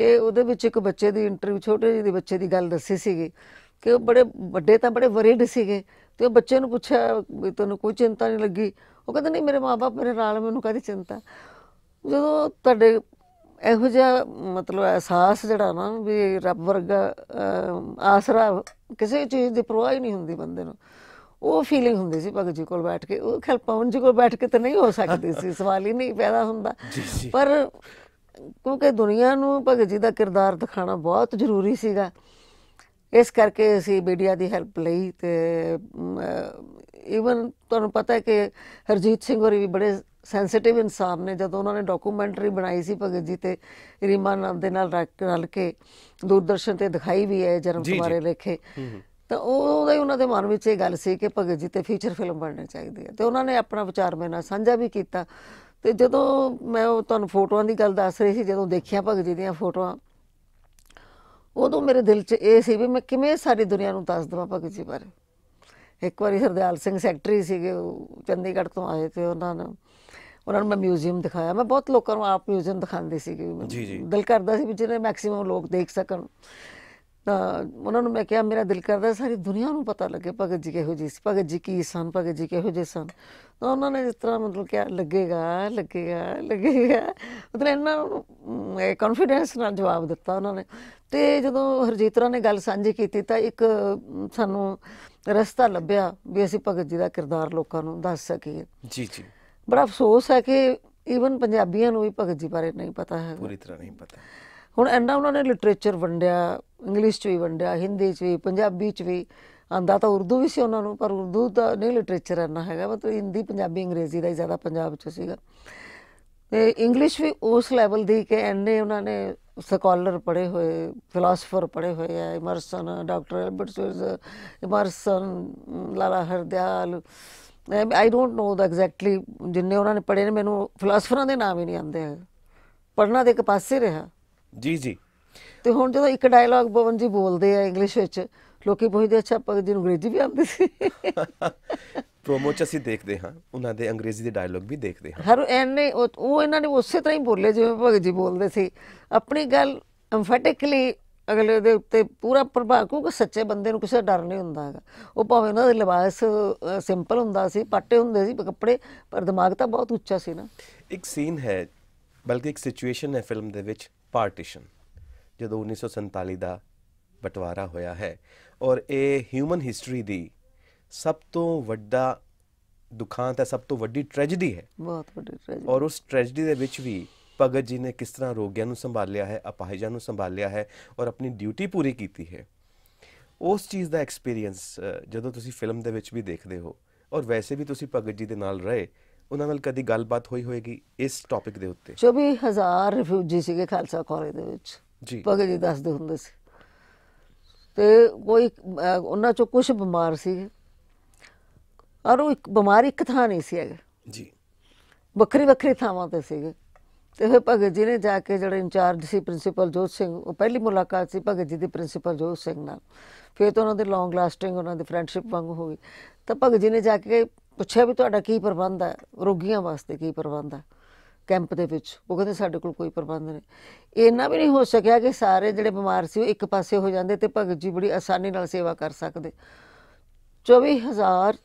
S2: ਤੇ ਉਹਦੇ ਵਿੱਚ ਇੱਕ ਬੱਚੇ ਦੀ ਇੰਟਰਵਿਊ ਛੋਟੇ ਜਿਹੇ ਦੇ ਬੱਚੇ ਦੀ ਗੱਲ ਦੱਸੀ ਸੀਗੀ ਕਿ ਉਹ ਬੜੇ ਵੱਡੇ ਤਾਂ ਬੜੇ ਵਰੀਡ ਸੀਗੇ। ਤੇ ਉਹ ਬੱਚੇ ਨੂੰ ਪੁੱਛਿਆ ਵੀ ਤੈਨੂੰ ਕੋਈ ਚਿੰਤਾ ਨਹੀਂ ਲੱਗੀ? ਉਹ ਕਹਿੰਦਾ ਨਹੀਂ ਮੇਰੇ ਮਾਪੇ ਮੇਰੇ ਨਾਲ ਮੈਨੂੰ ਕਾਹਦੀ ਚਿੰਤਾ? ਜਦੋਂ ਤੁਹਾਡੇ ਇਹੋ ਜਿਹਾ ਮਤਲਬ ਅਹਿਸਾਸ ਜਿਹੜਾ ਨਾ ਵੀ ਰੱਬ ਵਰਗਾ ਆਸਰਾ ਕਿਸੇ ਚੀਜ਼ ਦੀ ਪਰਵਾਹ ਹੀ ਨਹੀਂ ਹੁੰਦੀ ਬੰਦੇ ਨੂੰ ਉਹ ਫੀਲਿੰਗ ਹੁੰਦੀ ਸੀ ਭਗਤ ਜੀ ਕੋਲ ਬੈਠ ਕੇ। ਉਹ ਖੈਰ ਪਵਨ ਜੀ ਕੋਲ ਬੈਠ ਕੇ ਤਾਂ ਨਹੀਂ ਹੋ ਸਕਦੀ ਸੀ ਸਵਾਲ ਹੀ ਨਹੀਂ ਪੈਦਾ ਹੁੰਦਾ। ਪਰ ਕਿਉਂਕਿ ਦੁਨੀਆ ਨੂੰ ਭਗਤ ਜੀ ਦਾ ਕਿਰਦਾਰ ਦਿਖਾਣਾ ਬਹੁਤ ਜ਼ਰੂਰੀ ਸੀਗਾ। ਇਸ ਕਰਕੇ ਅਸੀਂ ਮੀਡੀਆ ਦੀ ਹੈਲਪ ਲਈ ਤੇ ਇਵਨ ਤੁਹਾਨੂੰ ਪਤਾ ਹੈ ਕਿ ਹਰਜੀਤ ਸਿੰਘ ਹੋਰੀ ਵੀ ਬੜੇ ਸੈਂਸਿਟਿਵ ਇਨਸਾਨ ਨੇ ਜਦੋਂ ਉਹਨਾਂ ਨੇ ਡਾਕੂਮੈਂਟਰੀ ਬਣਾਈ ਸੀ ਭਗਤ ਜੀ ਤੇ ਰੀਮਾ ਨਾਮ ਦੇ ਨਾਲ ਰਲ- ਰਲ ਕੇ ਦੂਰਦਰਸ਼ਨ ਤੇ ਦਿਖਾਈ ਵੀ ਹੈ ਜਨਮ। ਤੁਹਾਰੇ ਲੇਖੇ। ਤਾਂ ਉਹ ਉਹਦਾ ਹੀ ਉਹਨਾਂ ਦੇ ਮਨ ਵਿੱਚ ਇਹ ਗੱਲ ਸੀ ਕਿ ਭਗਤ ਜੀ ਤੇ ਫੀਚਰ ਫਿਲਮ ਬਣਨੀ ਚਾਹੀਦੀ ਹੈ ਤੇ ਉਹਨਾਂ ਨੇ ਆਪਣਾ ਵਿਚਾਰ ਮੇਰੇ ਨਾਲ ਸਾਂਝਾ ਵੀ ਕੀਤਾ। ਤੇ ਜਦੋਂ ਮੈਂ ਉਹ ਤੁਹਾਨੂੰ ਫੋਟੋਆਂ ਦੀ ਗੱਲ ਦੱਸ ਰਹੀ ਸੀ ਜਦੋਂ ਦੇਖਿਆ ਭਗਤ ਜੀ ਦੀਆਂ ਫੋਟੋਆਂ ਉਦੋਂ ਮੇਰੇ ਦਿਲ 'ਚ ਇਹ ਸੀ ਵੀ ਮੈਂ ਕਿਵੇਂ ਸਾਰੀ ਦੁਨੀਆ ਨੂੰ ਦੱਸ ਦਵਾਂ ਭਗਤ ਜੀ ਬਾਰੇ। ਇੱਕ ਵਾਰੀ ਹਰਦਿਆਲ ਸਿੰਘ ਸੈਕਟਰੀ ਸੀਗੇ ਉਹ ਚੰਡੀਗੜ੍ਹ ਤੋਂ ਆਏ ਤੇ ਉਹਨਾਂ ਨੇ ਉਹਨਾਂ ਨੂੰ ਮੈਂ ਮਿਊਜ਼ੀਅਮ ਦਿਖਾਇਆ। ਮੈਂ ਬਹੁਤ ਲੋਕਾਂ ਨੂੰ ਆਪ ਮਿਊਜ਼ੀਅਮ ਦਿਖਾਉਂਦੀ ਸੀਗੀ ਵੀ
S1: ਜੀ, ਜੀ।
S2: ਦਿਲ ਕਰਦਾ ਸੀ ਵੀ ਜਿਹਨੇ ਮੈਕਸਿਮਮ ਲੋਕ ਦੇਖ ਸਕਣ। ਤਾਂ ਉਹਨਾਂ ਨੂੰ ਮੈਂ ਕਿਹਾ ਮੇਰਾ ਦਿਲ ਕਰਦਾ ਸਾਰੀ ਦੁਨੀਆ ਨੂੰ ਪਤਾ ਲੱਗੇ ਭਗਤ ਜੀ ਕਿਹੋ ਜਿਹੇ ਸੀ ਭਗਤ ਜੀ ਕੀ ਸਨ ਭਗਤ ਜੀ ਕਿਹੋ ਜਿਹੇ ਸਨ। ਤਾਂ ਉਹਨਾਂ ਨੇ ਜਿਸ ਤਰ੍ਹਾਂ ਮਤਲਬ ਕਿਹਾ ਲੱਗੇਗਾ ਲੱਗੇਗਾ ਲੱਗੇਗਾ। ਮਤਲਬ ਇਹਨਾਂ ਕੌਨਫੀਡੈਂਸ ਨਾਲ ਜਵਾਬ ਦਿੱਤਾ ਉਹਨਾਂ ਨੇ। ਤੇ ਜਦੋਂ ਹਰਜੀਤ ਰਾ ਨੇ ਗੱਲ ਸਾਂਝੀ ਕੀਤੀ ਤਾਂ ਇੱਕ ਸਾਨੂੰ ਰਸਤਾ ਲੱਭਿਆ ਵੀ ਅਸੀਂ ਭਗਤ ਜੀ ਦਾ ਕਿਰਦਾਰ ਲੋਕਾਂ ਨੂੰ ਦੱਸ ਸਕੀਏ।
S1: ਜੀ ਜੀ।
S2: ਬੜਾ ਅਫਸੋਸ ਹੈ ਕਿ ਈਵਨ ਪੰਜਾਬੀਆਂ ਨੂੰ ਵੀ ਭਗਤ ਜੀ ਬਾਰੇ ਨਹੀਂ ਪਤਾ ਹੈ
S1: ਪੂਰੀ ਤਰ੍ਹਾਂ ਨਹੀਂ ਪਤਾ।
S2: ਹੁਣ ਇੰਨਾ ਉਹਨਾਂ ਨੇ ਲਿਟਰੇਚਰ ਵੰਡਿਆ ਇੰਗਲਿਸ਼ ਚ ਵੀ ਵੰਡਿਆ, ਹਿੰਦੀ ਚ ਵੀ, ਪੰਜਾਬੀ ਚ ਵੀ। ਆਂਦਾ ਤਾਂ ਉਰਦੂ ਵੀ ਸੀ ਉਹਨਾਂ ਨੂੰ, ਪਰ ਉਰਦੂ ਦਾ ਨਹੀਂ ਲਿਟਰੇਚਰ ਇੰਨਾ ਹੈਗਾ, ਮਤਲਬ ਹਿੰਦੀ, ਪੰਜਾਬੀ, ਅੰਗਰੇਜ਼ੀ ਦਾ ਹੀ ਜ਼ਿਆਦਾ ਪੰਜਾਬ ਚ ਸੀਗਾ। ਤੇ ਇੰਗਲਿਸ਼ ਵੀ ਉਸ ਲੈਵਲ ਦੀ ਕਿ ਐਨੇ ਉਹਨਾਂ ਨੇ ਸਕਾਲਰ ਪੜ੍ਹੇ ਹੋਏ ਫਿਲਾਸਫਰ ਪੜ੍ਹੇ ਹੋਏ ਆ Emerson doctor Albert ਸਵਿਜ਼ Emerson Lala Hardayal I don't know the exactly ਜਿੰਨੇ ਉਹਨਾਂ ਨੇ ਪੜ੍ਹੇ ਨੇ, ਮੈਨੂੰ ਫਿਲਾਸਫਰਾਂ ਦੇ ਨਾਮ ਹੀ ਨਹੀਂ ਆਉਂਦੇ ਹੈ ਪੜ੍ਹਨਾ ਦੇ ਇੱਕ ਪਾਸੇ ਰਿਹਾ।
S1: ਜੀ ਜੀ।
S2: ਤੇ ਹੁਣ ਜਦੋਂ ਇੱਕ ਡਾਇਲੌਗ ਪਵਨ ਜੀ ਬੋਲਦੇ ਆ ਇੰਗਲਿਸ਼ ਵਿੱਚ ਲੋਕੀ ਪੁੱਛਦੇ ਅੱਛਾ ਭਗਤ ਜੀ ਨੂੰ ਅੰਗਰੇਜ਼ੀ ਵੀ ਆਉਂਦੀ ਸੀ।
S1: ਪ੍ਰੋਮੋ ਚ ਅਸੀਂ ਦੇਖਦੇ ਹਾਂ ਉਹਨਾਂ ਦੇ ਅੰਗਰੇਜ਼ੀ ਦੇ ਡਾਇਲੋਗ ਵੀ ਦੇਖਦੇ ਹਾਂ।
S2: ਹਰ ਐਨੇ ਉਹ ਉਹ ਇਹਨਾਂ ਨੇ ਉਸੇ ਤਰ੍ਹਾਂ ਹੀ ਬੋਲੇ ਜਿਵੇਂ ਭਗਤ ਜੀ ਬੋਲਦੇ ਸੀ। ਆਪਣੀ ਗੱਲ ਐਮਫੈਟਿਕਲੀ ਅਗਲੇ ਦੇ ਉੱਤੇ ਪੂਰਾ ਪ੍ਰਭਾਵ ਕਿਉਂਕਿ ਸੱਚੇ ਬੰਦੇ ਨੂੰ ਕਿਸੇ ਦਾ ਡਰ ਨਹੀਂ ਹੁੰਦਾ ਹੈਗਾ। ਉਹ ਭਾਵੇਂ ਉਹਨਾਂ ਦੇ ਲਿਬਾਸ ਸਿੰਪਲ ਹੁੰਦਾ ਸੀ ਪਾਟੇ ਹੁੰਦੇ ਸੀ ਕੱਪੜੇ ਪਰ ਦਿਮਾਗ ਤਾਂ ਬਹੁਤ ਉੱਚਾ ਸੀ ਨਾ।
S1: ਇੱਕ ਸੀਨ ਹੈ ਬਲਕਿ ਇੱਕ ਸਿਚੁਏਸ਼ਨ ਹੈ ਫਿਲਮ ਦੇ ਵਿੱਚ ਪਾਰਟੀਸ਼ਨ ਜਦੋਂ 1947 ਦਾ ਬਟਵਾਰਾ ਹੋਇਆ ਹੈ ਔਰ ਇਹ ਹਿਊਮਨ ਹਿਸਟਰੀ ਦੀ ਸਭ ਤੋਂ ਵੱਡਾ ਦੁਖਾਂਤ ਹੈ ਸਭ ਤੋਂ ਵੱਡੀ ਟ੍ਰੈਜੇਡੀ ਹੈ।
S2: ਬਹੁਤ ਵੱਡੀ ਟ੍ਰੈਜਡੀ
S1: ਔਰ ਉਸ ਟ੍ਰੈਜੇਡੀ ਦੇ ਵਿੱਚ ਵੀ ਭਗਤ ਜੀ ਨੇ ਕਿਸ ਤਰ੍ਹਾਂ ਰੋਗੀਆਂ ਨੂੰ ਸੰਭਾਲਿਆ ਹੈ ਅਪਾਹਿਜਾਂ ਨੂੰ ਸੰਭਾਲਿਆ ਹੈ ਔਰ ਆਪਣੀ ਡਿਊਟੀ ਪੂਰੀ ਕੀਤੀ ਹੈ। ਉਸ ਚੀਜ਼ ਦਾ ਐਕਸਪੀਰੀਅੰਸ ਜਦੋਂ ਤੁਸੀਂ ਫਿਲਮ ਦੇ ਵਿੱਚ ਵੀ ਦੇਖਦੇ ਹੋ ਔਰ ਵੈਸੇ ਵੀ ਤੁਸੀਂ ਭਗਤ ਜੀ ਦੇ ਨਾਲ ਰਹੇ ਉਹਨਾਂ ਨਾਲ ਕਦੀ ਗੱਲਬਾਤ ਹੋਈ ਹੋਏਗੀ ਇਸ ਟੌਪਿਕ ਦੇ ਉੱਤੇ?
S2: 24000 ਰਿਫਿਊਜੀ ਸੀਗੇ ਖਾਲਸਾ ਕਾਲਜ ਦੇ ਵਿੱਚ।
S1: ਜੀ।
S2: ਭਗਤ ਜੀ ਦੱਸਦੇ ਹੁੰਦੇ ਸੀ। ਤੇ ਕੋਈ ਉਹਨਾਂ ਚੋਂ ਕੁਝ ਬਿਮਾਰ ਸੀ। ਔਰ ਉਹ ਇੱਕ ਬਿਮਾਰੀ ਇੱਕ ਥਾਂ ਨਹੀਂ ਸੀ ਹੈਗਾ।
S1: ਜੀ।
S2: ਵੱਖਰੀ ਵੱਖਰੀ ਥਾਵਾਂ ਤੇ ਸੀਗੇ। ਤੇ ਫਿਰ ਭਗਤ ਜੀ ਨੇ ਜਾ ਕੇ ਜਿਹੜੇ ਇੰਚਾਰਜ ਸੀ ਪ੍ਰਿੰਸੀਪਲ ਜੋਤ ਸਿੰਘ ਉਹ ਪਹਿਲੀ ਮੁਲਾਕਾਤ ਸੀ ਭਗਤ ਜੀ ਦੀ ਪ੍ਰਿੰਸੀਪਲ ਜੋਤ ਸਿੰਘ ਨਾਲ। ਫਿਰ ਤਾਂ ਉਹਨਾਂ ਦੀ ਲੌਂਗ ਲਾਸਟਿੰਗ ਉਹਨਾਂ ਦੀ ਫਰੈਂਡਸ਼ਿਪ ਵਾਂਗੂ ਹੋ ਗਈ। ਤਾਂ ਭਗਤ ਜੀ ਨੇ ਜਾ ਕੇ ਪੁੱਛਿਆ ਵੀ ਤੁਹਾਡਾ ਕੀ ਪ੍ਰਬੰਧ ਹੈ? ਰੋਗੀਆਂ ਵਾਸਤੇ ਕੀ ਪ੍ਰਬੰਧ ਹੈ? ਕੈਂਪ ਦੇ ਵਿੱਚ। ਉਹ ਕਹਿੰਦੇ ਸਾਡੇ ਕੋਲ ਕੋਈ ਪ੍ਰਬੰਧ ਨਹੀਂ। ਇੰਨਾ ਵੀ ਨਹੀਂ ਹੋ ਸਕਿਆ ਕਿ ਸਾਰੇ ਜਿਹੜੇ ਬਿਮਾਰ ਸੀ ਉਹ ਇੱਕ ਪਾਸੇ ਹੋ ਜਾਂਦੇ ਤੇ ਭਗਤ ਜੀ ਬੜੀ ਆਸਾਨੀ ਨਾਲ ਸੇਵਾ ਕਰ ਸਕਦੇ। 24000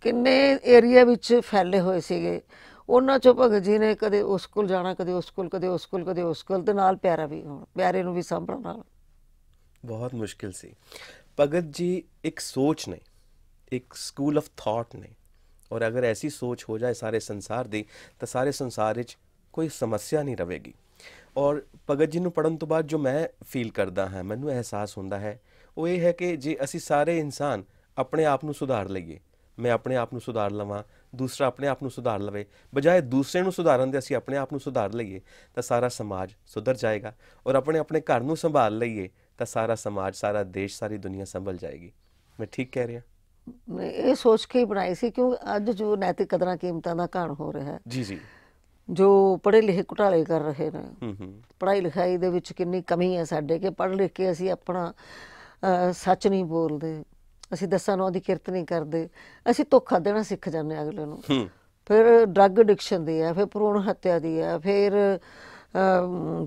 S2: ਕਿੰਨੇ ਏਰੀਆ ਵਿੱਚ ਫੈਲੇ ਹੋਏ ਸੀਗੇ। ਉਹਨਾਂ ਚੋਂ ਭਗਤ ਜੀ ਨੇ ਕਦੇ ਉਸ ਕੋਲ ਜਾਣਾ, ਕਦੇ ਉਸ ਕੋਲ, ਕਦੇ ਉਸ ਕੋਲ, ਕਦੇ ਉਸ ਕੋਲ ਤੇ ਨਾਲ ਪਿਆਰਾ ਵੀ ਹੋਣਾ, ਪਿਆਰੇ ਨੂੰ ਵੀ ਸਾਂਭਣ ਨਾਲ।
S1: ਬਹੁਤ ਮੁਸ਼ਕਿਲ ਸੀ। ਭਗਤ ਜੀ ਇੱਕ ਸੋਚ ਨੇ, ਇੱਕ ਸਕੂਲ ਆਫ ਥਾਟ ਨੇ। ਔਰ ਅਗਰ ਐਸੀ ਸੋਚ ਹੋ ਜਾਏ ਸਾਰੇ ਸੰਸਾਰ ਦੀ, ਤਾਂ ਸਾਰੇ ਸੰਸਾਰ ਵਿੱਚ ਕੋਈ ਸਮੱਸਿਆ ਨਹੀਂ ਰਹੇਗੀ। ਔਰ ਭਗਤ ਜੀ ਨੂੰ ਪੜਨ ਤੋਂ ਬਾਅਦ ਜੋ ਮੈਂ ਫੀਲ ਕਰਦਾ ਹਾਂ, ਮੈਨੂੰ ਅਹਿਸਾਸ ਹੁੰਦਾ ਹੈ, ਉਹ ਇਹ ਹੈ ਕਿ ਜੇ ਅਸੀਂ ਸਾਰੇ ਇਨਸਾਨ ਆਪਣੇ ਆਪ ਨੂੰ ਸੁਧਾਰ ਲਈਏ, ਮੈਂ ਆਪਣੇ ਆਪ ਨੂੰ ਸੁਧਾਰ ਲਵਾਂ, ਦੂਸਰਾ ਆਪਣੇ ਆਪ ਨੂੰ ਸੁਧਾਰ ਲਵੇ, ਬਜਾਏ ਦੂਸਰੇ ਨੂੰ ਸੁਧਾਰਨ ਦੇ ਅਸੀਂ ਆਪਣੇ ਆਪ ਨੂੰ ਸੁਧਾਰ ਲਈਏ, ਤਾਂ ਸਾਰਾ ਸਮਾਜ ਸੁਧਰ ਜਾਏਗਾ। ਔਰ ਆਪਣੇ ਆਪਣੇ ਘਰ ਨੂੰ ਸੰਭਾਲ ਲਈਏ, ਤਾਂ ਸਾਰਾ ਸਮਾਜ, ਸਾਰਾ ਦੇਸ਼, ਸਾਰੀ ਦੁਨੀਆ ਸੰਭਲ ਜਾਏਗੀ। ਮੈਂ ਠੀਕ ਕਹਿ ਰਿਹਾ।
S2: ਇਹ ਸੋਚ ਕੇ ਹੀ ਬਣਾਈ ਸੀ ਕਿਉਂਕਿ ਅੱਜ ਜੋ ਨੈਤਿਕ ਕਦਰਾਂ ਕੀਮਤਾਂ ਦਾ ਘਾਣ ਹੋ ਰਿਹਾ ਹੈ
S1: ਜੀ ਜੀ।
S2: ਜੋ ਪੜ੍ਹੇ ਲਿਖੇ ਘੁਟਾਲੇ ਕਰ ਰਹੇ ਨੇ।
S1: ਹੂੰ ਹੂੰ।
S2: ਪੜ੍ਹਾਈ ਲਿਖਾਈ ਦੇ ਵਿੱਚ ਕਿੰਨੀ ਕਮੀ ਹੈ ਸਾਡੇ ਕਿ ਪੜ੍ਹ ਲਿਖ ਕੇ ਅਸੀਂ ਆਪਣਾ ਸੱਚ ਨਹੀਂ ਬੋਲਦੇ ਅਸੀਂ ਦਸਾਂ ਨੂੰ ਦੀ ਕਿਰਤ ਨਹੀਂ ਕਰਦੇ ਅਸੀਂ ਧੋਖਾ ਦੇਣਾ ਸਿੱਖ ਜਾਂਦੇ ਅਗਲੇ ਨੂੰ।
S1: ਹੂੰ।
S2: ਫਿਰ ਡਰੱਗ ਐਡਿਕਸ਼ਨ ਦੀ ਹੈ ਫਿਰ ਭਰੂਣ ਹੱਤਿਆ ਦੀ ਹੈ ਫਿਰ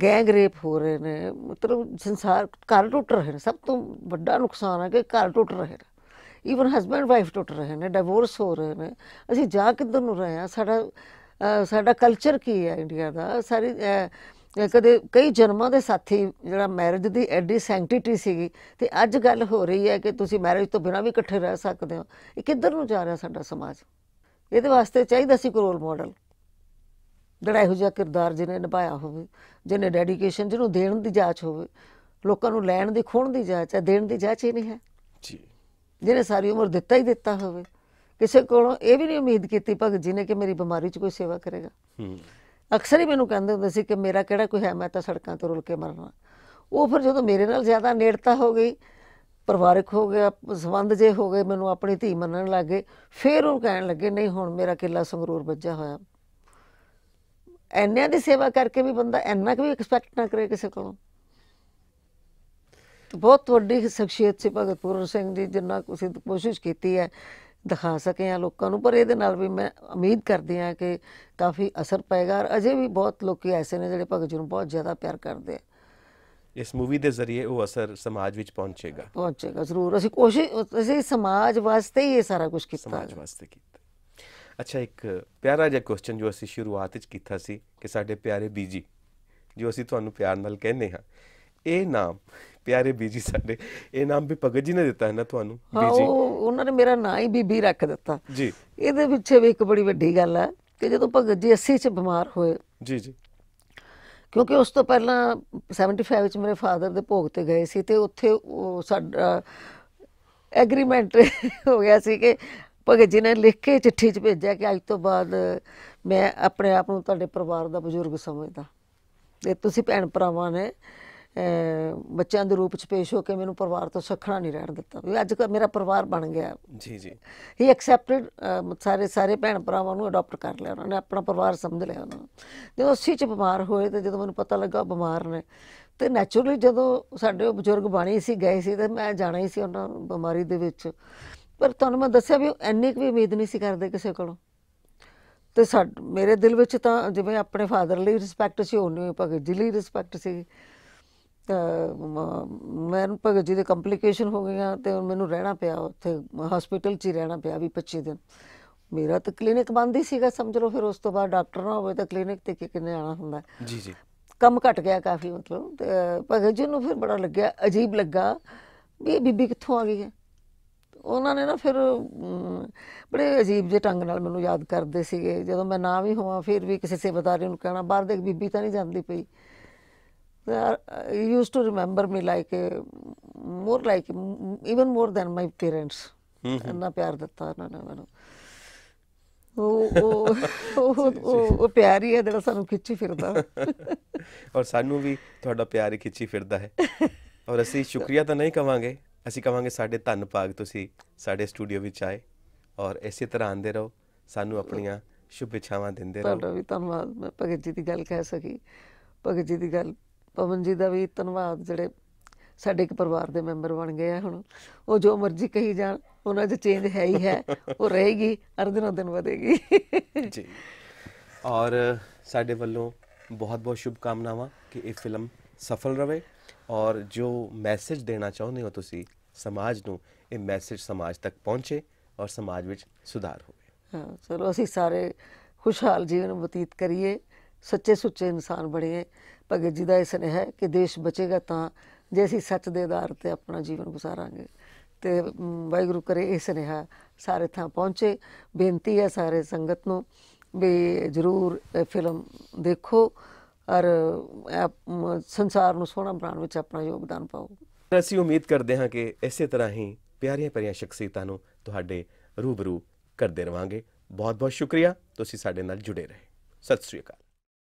S2: ਗੈਂਗ ਰੇਪ ਹੋ ਰਹੇ ਨੇ ਮਤਲਬ ਸੰਸਾਰ ਘਰ ਟੁੱਟ ਰਹੇ ਨੇ। ਸਭ ਤੋਂ ਵੱਡਾ ਨੁਕਸਾਨ ਹੈ ਕਿ ਘਰ ਟੁੱਟ ਰਹੇ ਨੇ। ਈਵਨ ਹਸਬੈਂਡ ਵਾਈਫ ਟੁੱਟ ਰਹੇ ਨੇ ਡਿਵੋਰਸ ਹੋ ਰਹੇ ਨੇ। ਅਸੀਂ ਜਾ ਕਿੱਧਰ ਨੂੰ ਰਹੇ ਹਾਂ? ਸਾਡਾ ਸਾਡਾ ਕਲਚਰ ਕੀ ਹੈ ਇੰਡੀਆ ਦਾ? ਸਾਰੀ ਕਦੇ ਕਈ ਜਨਮਾਂ ਦੇ ਸਾਥੀ ਜਿਹੜਾ ਮੈਰਿਜ ਦੀ ਐਡੀ ਸੈਂਕਟੀਟੀ ਸੀਗੀ, ਤੇ ਅੱਜ ਗੱਲ ਹੋ ਰਹੀ ਹੈ ਕਿ ਤੁਸੀਂ ਮੈਰਿਜ ਤੋਂ ਬਿਨਾਂ ਵੀ ਇਕੱਠੇ ਰਹਿ ਸਕਦੇ ਹੋ। ਇਹ ਕਿੱਧਰ ਨੂੰ ਜਾ ਰਿਹਾ ਸਾਡਾ ਸਮਾਜ? ਇਹਦੇ ਵਾਸਤੇ ਚਾਹੀਦਾ ਸੀ ਕੋਈ ਰੋਲ ਮਾਡਲ ਜਿਹੜਾ ਇਹੋ ਜਿਹਾ ਕਿਰਦਾਰ ਜਿਹਨੇ ਨਿਭਾਇਆ ਹੋਵੇ, ਜਿਹਨੇ ਡੈਡੀਕੇਸ਼ਨ ਜਿਹਨੂੰ ਦੇਣ ਦੀ ਜਾਚ ਹੋਵੇ, ਲੋਕਾਂ ਨੂੰ ਲੈਣ ਦੀ ਖੋਣ ਦੀ ਜਾਚ ਹੈ, ਦੇਣ ਦੀ ਜਾਚ ਹੀ ਨਹੀਂ ਹੈ।
S1: ਜੀ।
S2: ਜਿਹਨੇ ਸਾਰੀ ਉਮਰ ਦਿੱਤਾ ਹੀ ਦਿੱਤਾ ਹੋਵੇ। ਕਿਸੇ ਕੋਲੋਂ ਇਹ ਵੀ ਨਹੀਂ ਉਮੀਦ ਕੀਤੀ ਭਗਤ ਜੀ ਨੇ ਕਿ ਮੇਰੀ ਬਿਮਾਰੀ 'ਚ ਕੋਈ ਸੇਵਾ ਕਰੇਗਾ। ਅਕਸਰ ਹੀ ਮੈਨੂੰ ਕਹਿੰਦੇ ਹੁੰਦੇ ਸੀ ਕਿ ਮੇਰਾ ਕਿਹੜਾ ਕੋਈ ਹੈ ਮੈਂ ਤਾਂ ਸੜਕਾਂ ਤੇ ਰੁਲ ਕੇ ਮਰਨਾ। ਉਹ ਫਿਰ ਜਦੋਂ ਮੇਰੇ ਨਾਲ ਜ਼ਿਆਦਾ ਨੇੜਤਾ ਹੋ ਗਈ ਪਰਿਵਾਰਕ ਹੋ ਗਿਆ ਸੰਬੰਧ ਜੇ ਹੋ ਗਏ ਮੈਨੂੰ ਆਪਣੀ ਧੀ ਮੰਨਣ ਲੱਗੇ ਫਿਰ ਉਹ ਕਹਿਣ ਲੱਗੇ ਨਹੀਂ ਹੁਣ ਮੇਰਾ ਕਿੱਲਾ ਸੰਗਰੂਰ ਵੱਜਾ ਹੋਇਆ। ਐਨਿਆਂ ਦੀ ਸੇਵਾ ਕਰਕੇ ਵੀ ਬੰਦਾ ਇੰਨਾ ਕੁ ਵੀ ਐਕਸਪੈਕਟ ਨਾ ਕਰੇ ਕਿਸੇ ਕੋਲੋਂ। ਬਹੁਤ ਵੱਡੀ ਸ਼ਖਸੀਅਤ ਸੀ ਭਗਤ ਪੂਰਨ ਸਿੰਘ ਜੀ ਜਿੰਨਾ ਅਸੀਂ ਕੋਸ਼ਿਸ਼ ਕੀਤੀ ਹੈ ਦਿਖਾ ਸਕੇ ਆ ਲੋਕਾਂ ਨੂੰ ਪਰ ਇਹਦੇ ਨਾਲ ਵੀ ਮੈਂ ਉਮੀਦ ਕਰਦੀ ਹਾਂ ਕਿ ਕਾਫੀ ਅਸਰ ਪਏਗਾ ਔਰ ਅਜੇ ਵੀ ਬਹੁਤ ਲੋਕੀ ਐਸੇ ਨੇ ਜਿਹੜੇ ਭਗਤ ਜੀ ਨੂੰ ਬਹੁਤ ਜ਼ਿਆਦਾ ਪਿਆਰ ਕਰਦੇ ਆ।
S1: ਇਸ ਮੂਵੀ ਦੇ ਜ਼ਰੀਏ ਉਹ ਅਸਰ ਸਮਾਜ ਵਿੱਚ ਪਹੁੰਚੇਗਾ।
S2: ਪਹੁੰਚੇਗਾ ਜ਼ਰੂਰ। ਅਸੀਂ ਕੋਸ਼ਿਸ਼ ਅਸੀਂ ਸਮਾਜ ਵਾਸਤੇ ਹੀ ਇਹ ਸਾਰਾ ਕੁਝ ਕੀਤਾ।
S1: ਸਮਾਜ ਵਾਸਤੇ ਕੀਤਾ। ਅੱਛਾ ਇੱਕ ਪਿਆਰਾ ਜਿਹਾ ਕੁਐਸਚਨ ਜੋ ਅਸੀਂ ਸ਼ੁਰੂਆਤ ਵਿੱਚ ਕੀਤਾ ਸੀ ਕਿ ਸਾਡੇ ਪਿਆਰੇ ਬੀਜੀ ਜੋ ਅਸੀਂ ਤੁਹਾਨੂੰ ਪਿਆਰ ਨਾਲ ਕਹਿੰਦੇ ਹਾਂ ਇਹ ਨਾਮ ਪਿਆਰੇ ਬੀਜੀ ਸਾਡੇ ਇਹ ਨਾਮ ਵੀ ਭਗਤ ਜੀ ਨੇ ਦਿੱਤਾ ਹੈ ਨਾ ਤੁਹਾਨੂੰ
S2: ਉਹ ਉਹਨਾਂ ਨੇ ਮੇਰਾ ਨਾਂ ਹੀ ਬੀਬੀ ਰੱਖ ਦਿੱਤਾ।
S1: ਜੀ।
S2: ਇਹਦੇ ਪਿੱਛੇ ਵੀ ਇੱਕ ਬੜੀ ਵੱਡੀ ਗੱਲ ਹੈ ਕਿ ਜਦੋਂ ਭਗਤ ਜੀ 80 ਚ ਬਿਮਾਰ ਹੋਏ
S1: ਜੀ ਜੀ।
S2: ਕਿਉਂਕਿ ਉਸ ਤੋਂ ਪਹਿਲਾਂ 75 ਵਿੱਚ ਮੇਰੇ ਫਾਦਰ ਦੇ ਭੋਗ ਤੇ ਗਏ ਸੀ ਤੇ ਉੱਥੇ ਸਾਡਾ ਐਗਰੀਮੈਂਟ ਹੋ ਗਿਆ ਸੀ ਕਿ ਭਗਤ ਜੀ ਨੇ ਲਿਖ ਕੇ ਚਿੱਠੀ 'ਚ ਭੇਜਿਆ ਕਿ ਅੱਜ ਤੋਂ ਬਾਅਦ ਮੈਂ ਆਪਣੇ ਆਪ ਨੂੰ ਤੁਹਾਡੇ ਪਰਿਵਾਰ ਦਾ ਬਜ਼ੁਰਗ ਸਮਝਦਾ। ਤੇ ਤੁਸੀਂ ਭੈਣ ਭਰਾਵਾਂ ਨੇ ਬੱਚਿਆਂ ਦੇ ਰੂਪ 'ਚ ਪੇਸ਼ ਹੋ ਕੇ ਮੈਨੂੰ ਪਰਿਵਾਰ ਤੋਂ ਸਖਣਾ ਨਹੀਂ ਰਹਿਣ ਦਿੱਤਾ। ਵੀ ਅੱਜ ਕੱਲ੍ਹ ਮੇਰਾ ਪਰਿਵਾਰ ਬਣ ਗਿਆ।
S1: ਜੀ ਜੀ।
S2: ਹੀ ਐਕਸੈਪਟਡ ਸਾਰੇ ਸਾਰੇ ਭੈਣ ਭਰਾਵਾਂ ਨੂੰ ਅਡਾਪਟ ਕਰ ਲਿਆ ਉਹਨਾਂ ਨੇ ਆਪਣਾ ਪਰਿਵਾਰ ਸਮਝ ਲਿਆ ਉਹਨਾਂ ਨੂੰ। ਜਦੋਂ ਅਸੀਂ ਚ ਬਿਮਾਰ ਹੋਏ ਤੇ ਜਦੋਂ ਮੈਨੂੰ ਪਤਾ ਲੱਗਾ ਬਿਮਾਰ ਨੇ ਤੇ ਨੈਚੁਰਲੀ ਜਦੋਂ ਸਾਡੇ ਉਹ ਬਜ਼ੁਰਗ ਬਾਣੀ ਸੀ ਗਏ ਸੀ ਤੇ ਮੈਂ ਜਾਣਾ ਹੀ ਸੀ ਉਹਨਾਂ ਨੂੰ ਬਿਮਾਰੀ ਦੇ ਵਿੱਚ। ਪਰ ਤੁਹਾਨੂੰ ਮੈਂ ਦੱਸਿਆ ਵੀ ਕੁ ਵੀ ਉਮੀਦ ਨਹੀਂ ਸੀ ਕਰਦੇ ਕਿਸੇ ਕੋਲੋਂ। ਤੇ ਸਾਡ ਮੇਰੇ ਦਿਲ ਵਿੱਚ ਤਾਂ ਜਿਵੇਂ ਆਪਣੇ ਫਾਦਰ ਲਈ ਰਿਸਪੈਕਟ ਸੀ ਉਹਨੇ ਭਗਤ ਜੀ ਲਈ ਰਿਸਪੈਕਟ ਸੀ। ਮੈਨੂੰ ਭਗਤ ਜੀ ਦੇ ਕੰਪਲਿਕੇਸ਼ਨ ਹੋ ਗਈਆਂ ਤੇ ਮੈਨੂੰ ਰਹਿਣਾ ਪਿਆ ਉੱਥੇ ਹਸਪੀਟਲ 'ਚ ਹੀ ਰਹਿਣਾ ਪਿਆ ਵੀ 25 ਦਿਨ। ਮੇਰਾ ਤਾਂ ਕਲੀਨਿਕ ਬੰਦ ਹੀ ਸੀਗਾ ਸਮਝ ਲਓ ਫਿਰ ਉਸ ਤੋਂ ਬਾਅਦ ਡਾਕਟਰ ਨਾ ਹੋਵੇ ਤਾਂ ਕਲੀਨਿਕ ਤੇ ਕਿ ਕਿੰਨੇ ਆਣਾ ਹੁੰਦਾ।
S1: ਜੀ ਜੀ।
S2: ਕੰਮ ਘਟ ਗਿਆ ਕਾਫੀ ਮਤਲਬ ਤੇ ਭਗਤ ਜੀ ਨੂੰ ਫਿਰ ਬੜਾ ਲੱਗਿਆ ਅਜੀਬ ਲੱਗਾ ਵੀ ਬੀਬੀ ਕਿੱਥੋਂ ਆ ਗਈ ਹੈ। ਉਹਨਾਂ ਨੇ ਨਾ ਫਿਰ ਬੜੇ ਅਜੀਬ ਜਿਹੇ ਢੰਗ ਨਾਲ ਮੈਨੂੰ ਯਾਦ ਕਰਦੇ ਸੀਗੇ। ਜਦੋਂ ਮੈਂ ਨਾ ਵੀ ਹੋਵਾਂ ਫਿਰ ਵੀ ਕਿਸੇ ਸੇਵਾਦਾਰੀ ਨੂੰ ਕਹਿਣਾ ਬਾਹਰ ਦੇਖ ਬੀਬੀ ਤਾਂ ਨਹੀਂ ਜਾਂਦੀ ਪਈ। Used to remember me like more like even more than my parents ਇੰਨਾ ਪਿਆਰ ਦਿੱਤਾ ਉਹਨਾਂ ਨੇ ਮੈਨੂੰ ਉਹ ਉਹ- ਉਹ ਪਿਆਰ ਹੀ ਹੈ ਜਿਹੜਾ ਸਾਨੂੰ ਖਿੱਚੀ ਫਿਰਦਾ।
S1: ਔਰ ਸਾਨੂੰ ਵੀ ਤੁਹਾਡਾ ਪਿਆਰ ਹੀ ਖਿੱਚੀ ਫਿਰਦਾ ਹੈ। ਔਰ ਅਸੀਂ ਸ਼ੁਕਰੀਆ ਤਾਂ ਨਹੀਂ ਕਵਾਂਗੇ। ਅਸੀਂ ਕਵਾਂਗੇ ਸਾਡੇ ਧੰਨ ਭਾਗ ਤੁਸੀਂ ਸਾਡੇ ਸਟੂਡੀਓ ਵਿੱਚ ਆਏ ਔਰ ਇਸੇ ਤਰ੍ਹਾਂ ਆਂਦੇ ਰਹੋ। ਸਾਨੂੰ ਆਪਣੀਆਂ ਸ਼ੁਭ ਇੱਛਾਵਾਂ ਦਿੰਦੇ ਰਹੋ।
S2: ਤੁਹਾਡਾ ਵੀ ਧੰਨਵਾਦ। ਮੈਂ ਭਗਤ ਜੀ ਦੀ ਗੱਲ ਕਹਿ ਸਕੀ। ਭਗਤ ਜੀ ਦੀ ਗੱਲ ਪਵਨ ਜੀ ਦਾ ਵੀ ਧੰਨਵਾਦ ਜਿਹੜੇ ਸਾਡੇ ਇੱਕ ਪਰਿਵਾਰ ਦੇ ਮੈਂਬਰ ਬਣ ਗਏ ਆ ਹੁਣ। ਉਹ ਜੋ ਮਰਜ਼ੀ ਕਹੀ ਜਾਣ ਉਹਨਾਂ 'ਚ ਚੇਂਜ ਹੈ ਹੀ ਹੈ। ਉਹ ਰਹੇਗੀ ਹਰ ਦਿਨੋਂ ਦਿਨ ਵਧੇਗੀ।
S1: ਜੀ। ਔਰ ਸਾਡੇ ਵੱਲੋਂ ਬਹੁਤ ਬਹੁਤ ਸ਼ੁਭ ਕਾਮਨਾਵਾਂ ਕਿ ਇਹ ਫਿਲਮ ਸਫਲ ਰਵੇ ਔਰ ਜੋ ਮੈਸੇਜ ਦੇਣਾ ਚਾਹੁੰਦੇ ਹੋ ਤੁਸੀਂ ਸਮਾਜ ਨੂੰ ਇਹ ਮੈਸੇਜ ਸਮਾਜ ਤੱਕ ਪਹੁੰਚੇ ਔਰ ਸਮਾਜ ਵਿੱਚ ਸੁਧਾਰ ਹੋਵੇ।
S2: ਹਾਂ ਚਲੋ ਅਸੀਂ ਸਾਰੇ ਖੁਸ਼ਹਾਲ ਜੀਵਨ ਬਤੀਤ ਕਰੀਏ। ਸੱਚੇ ਸੁੱਚੇ ਇਨਸਾਨ ਬਣੀਏ ਭਗਤ ਜੀ ਦਾ ਇਹ ਸੁਨੇਹਾ ਹੈ ਕਿ ਦੇਸ਼ ਬਚੇਗਾ ਤਾਂ ਜੇ ਅਸੀਂ ਸੱਚ ਦੇ ਆਧਾਰ ਤੇ ਆਪਣਾ ਜੀਵਨ ਗੁਜ਼ਾਰਾਂਗੇ। ਤੇ ਵਾਹਿਗੁਰੂ ਕਰੇ ਇਹ ਸੁਨੇਹਾ ਸਾਰੇ ਥਾਂ ਪਹੁੰਚੇ। ਬੇਨਤੀ ਹੈ ਸਾਰੇ ਸੰਗਤ ਨੂੰ ਵੀ ਜਰੂਰ ਇਹ ਫਿਲਮ ਦੇਖੋ ਔਰ ਸੰਸਾਰ ਨੂੰ ਸੋਹਣਾ ਬਣਾਉਣ ਵਿੱਚ ਆਪਣਾ ਯੋਗਦਾਨ ਪਾਓ।
S1: ਅਸੀਂ ਉਮੀਦ ਕਰਦੇ ਹਾਂ ਕਿ ਇਸੇ ਤਰ੍ਹਾਂ ਹੀ ਪਿਆਰੀਆਂ ਪਿਆਰੀਆਂ ਸ਼ਖਸੀਅਤਾਂ ਨੂੰ ਤੁਹਾਡੇ ਰੂਬਰੂ ਕਰਦੇ ਰਵਾਂਗੇ। ਬਹੁਤ ਬਹੁਤ ਸ਼ੁਕਰੀਆ। ਤੁਸੀਂ ਸਾਡੇ ਨਾਲ ਜੁੜੇ ਰਹੇ। ਸਤਿ ਸ੍ਰੀ ਅਕਾਲ।